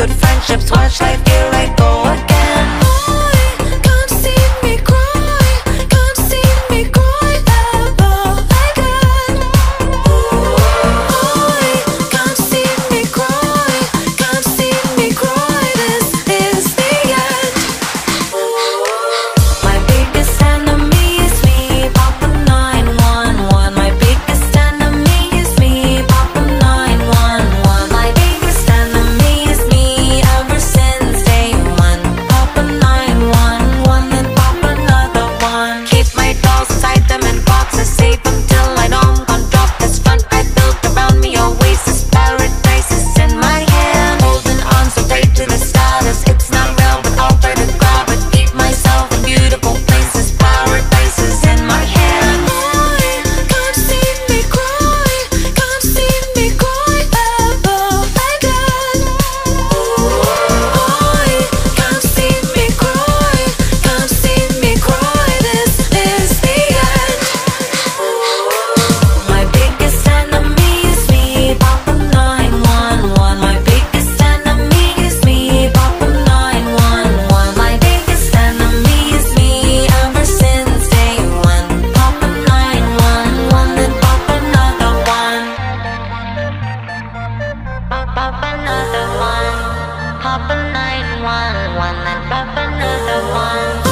good friendships, watch life. up a night one, one and drop another one.